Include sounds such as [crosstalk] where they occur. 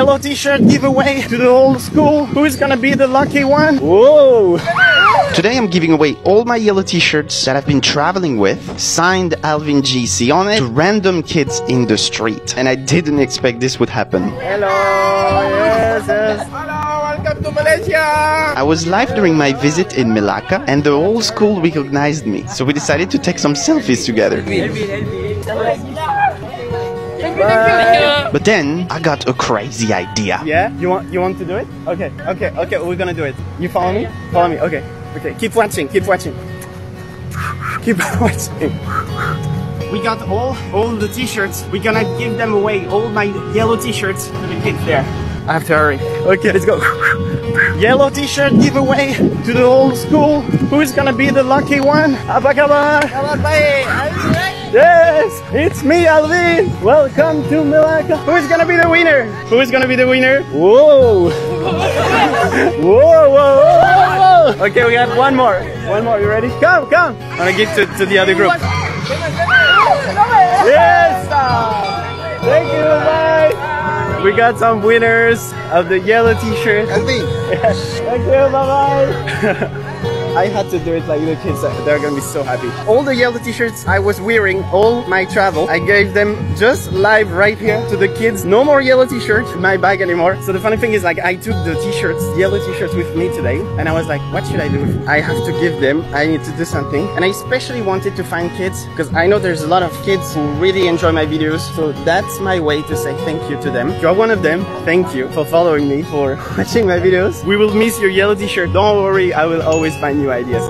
Yellow t-shirt giveaway to the whole school. Who is gonna be the lucky one? Whoa! [laughs] Today I'm giving away all my yellow t-shirts that I've been traveling with, signed Alwin GC on it, to random kids in the street. And I didn't expect this would happen. Hello! Yes, yes. Hello, welcome to Malaysia. I was live during my visit in Melaka and the whole school recognized me. So we decided to take some selfies together. But then I got a crazy idea. Yeah, you want you want to do it? Okay, okay, okay. We're gonna do it. You follow me? Follow me. Okay, okay. Keep watching. Keep watching. Keep [laughs] watching. We got all all the t-shirts. We're gonna give them away. All my yellow t-shirts to the kids there. I have to hurry. Okay, let's go. [laughs] Yellow t-shirt giveaway to the whole school. Who is gonna be the lucky one? Apa kabar? Kabar baik. Alwin, right? Yes, it's me, Alwin. Welcome to Malacca. Who is gonna be the winner? Who is gonna be the winner? [laughs] Whoa! whoa, whoa, whoa! Okay, we got one more. One more. You ready? Come, come. I'm gonna give to, to the other group. Yes! Thank you, bye. We got some winners of the yellow t-shirt. Alwin. [laughs] Thank you, bye bye. [laughs] I had to do it like the kids, uh, they're gonna be so happy. All the yellow t-shirts I was wearing all my travel, I gave them just live right here to the kids. No more yellow t-shirts in my bag anymore. So the funny thing is like I took the t-shirts, yellow t-shirts with me today and I was like, what should I do? I have to give them, I need to do something. And I especially wanted to find kids because I know there's a lot of kids who really enjoy my videos. So that's my way to say thank you to them. If you're one of them, thank you for following me, for [laughs] watching my videos. We will miss your yellow t-shirt. Don't worry, I will always find new ideas.